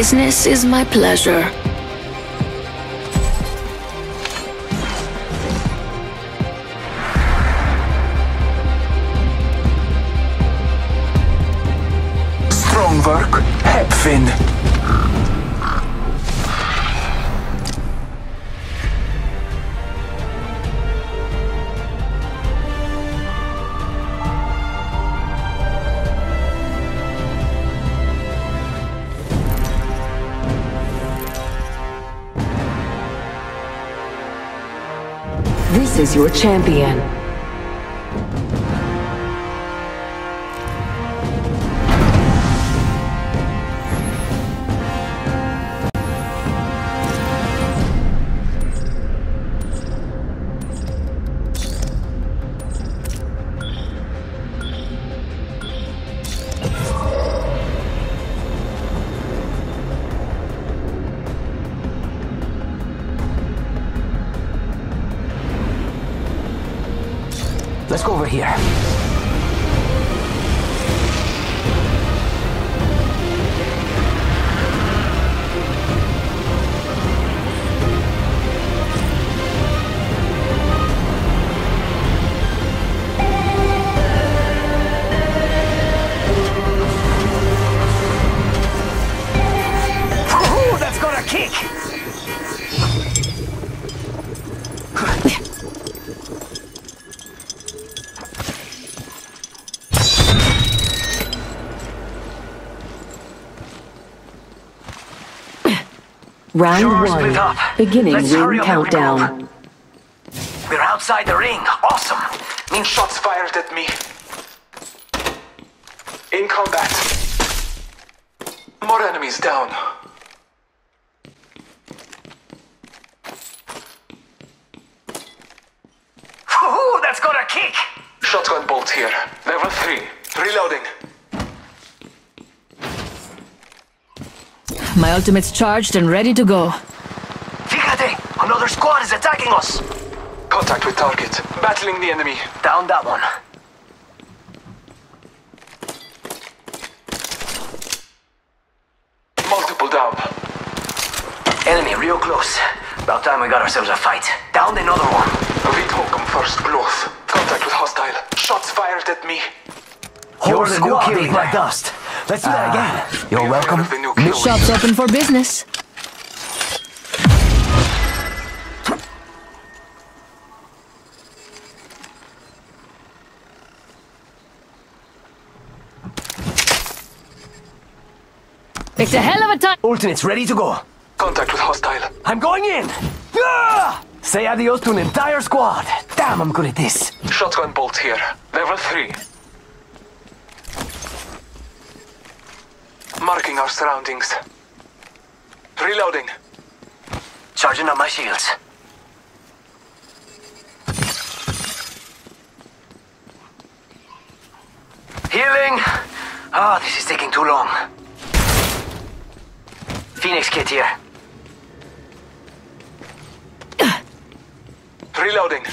Business is my pleasure. Your champion. Let's go over here. Round Sure, one. up. Beginning Let's ring countdown. We're outside the ring. Awesome. Mean shots fired at me. In combat. More enemies down. Ooh, that's got a kick. Shotgun bolt here. Level 3. Reloading. My ultimate's charged and ready to go. Fíjate, another squad is attacking us. Contact with target. Battling the enemy. Down that one. Multiple down. Enemy real close. About time we got ourselves a fight. Down another one. We come first close. Contact with hostile. Shots fired at me. Your squad kill ate my leader. dust. Let's do that again. You're Beware welcome. the new Shop's open for business. It's a hell of a time. Ultimate's ready to go. Contact with hostile. I'm going in. Ah! Say adios to an entire squad. Damn, I'm good at this. Shotgun bolt here. Level 3. Marking our surroundings. Reloading. Charging up my shields. Healing. Ah, this is taking too long. Phoenix kit here. Reloading.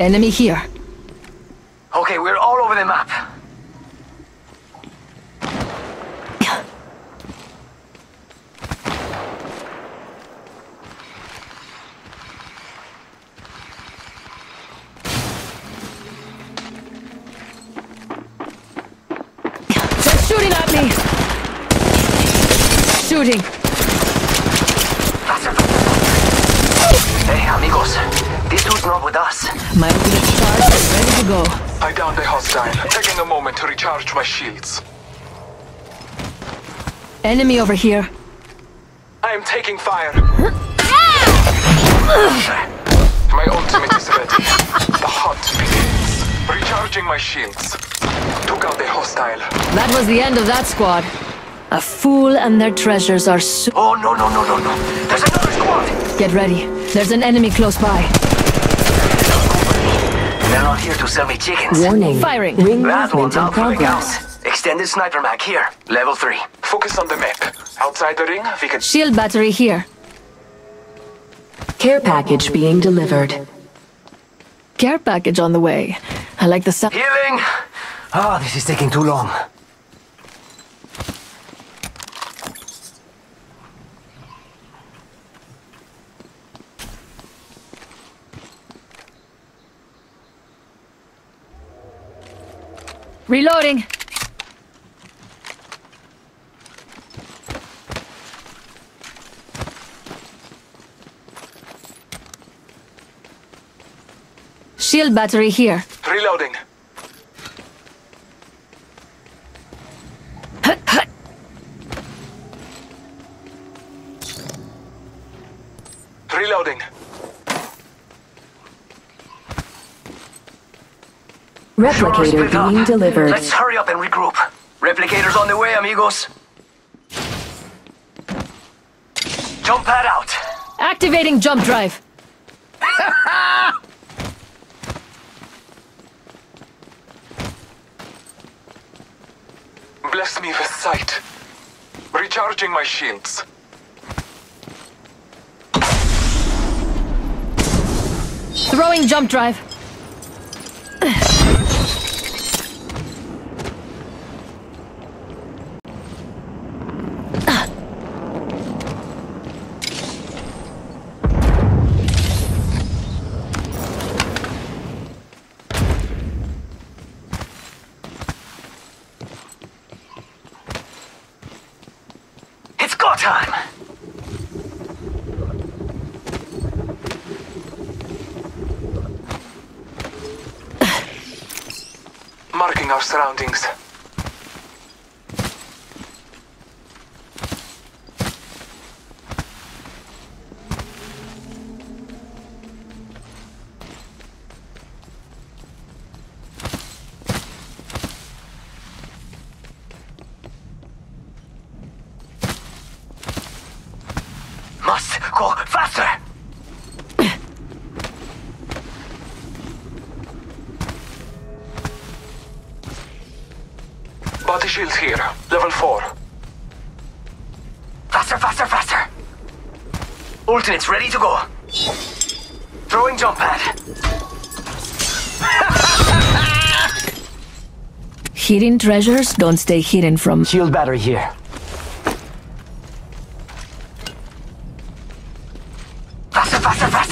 Enemy here. Okay, we're all over the map. They're shooting at me. Shooting. Hey, amigos. This dude's not with us. My charged and ready to go. I downed a hostile. Taking a moment to recharge my shields. Enemy over here. I am taking fire. My ultimate is ready. The hunt begins. Recharging my shields. Took out a hostile. That was the end of that squad. A fool and their treasures are so... Oh, no, no, no, no, no. There's another squad. Get ready. There's an enemy close by. They're not here to sell me chickens. Warning. Firing. Ring That movement one's in out for the count. Extended sniper mag here. Level 3. Focus on the map. Outside the ring, we can... Shield battery here. Care package being delivered. Care package on the way. I like the sound. Healing! Ah, this is taking too long. Reloading. Shield battery here. Reloading. Reloading. Sure, Replicator up. being delivered. Let's hurry up and regroup. Replicators on the way, amigos. Jump pad out. Activating jump drive. Bless me with sight. Recharging my shields. Throwing jump drive. It's time. Marking our surroundings. Body shields here. Level 4. Faster, faster, faster. Ultimate's ready to go. Throwing jump pad. Hidden treasures don't stay hidden from. Shield battery here. Faster, faster, faster.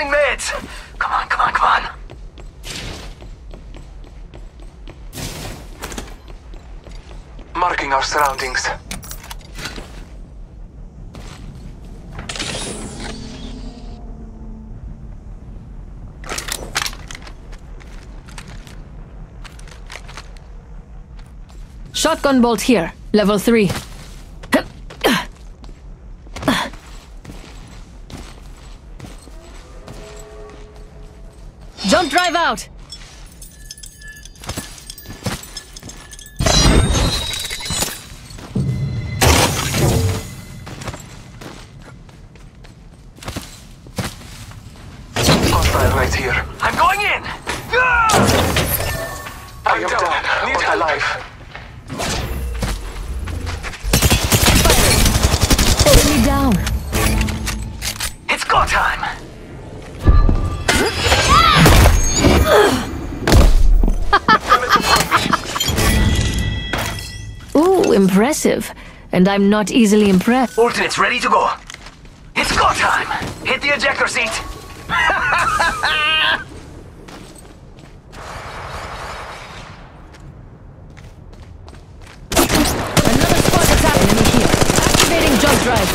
Come on, come on, come on. Marking our surroundings. Shotgun bolt here. Level 3. Jump drive out. Hostile right here. I'm going in. I am down. Need alive. me down. It's go time. Impressive. And I'm not easily impressed. Ultimate's ready to go. It's go time. Hit the ejector seat. Another squad attack. Enemy here. Activating jump drive.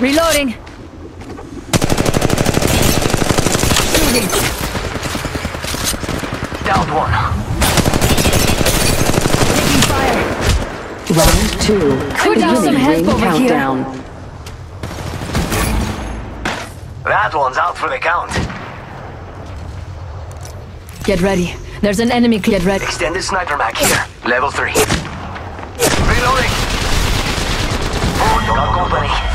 Reloading. Shooting. Downed one. Taking fire. Round two. Could use some Beginning help ring over here. countdown. That one's out for the count. Get ready. There's an enemy. Get ready. Extended sniper mag here. Level three. Reloading. Got company.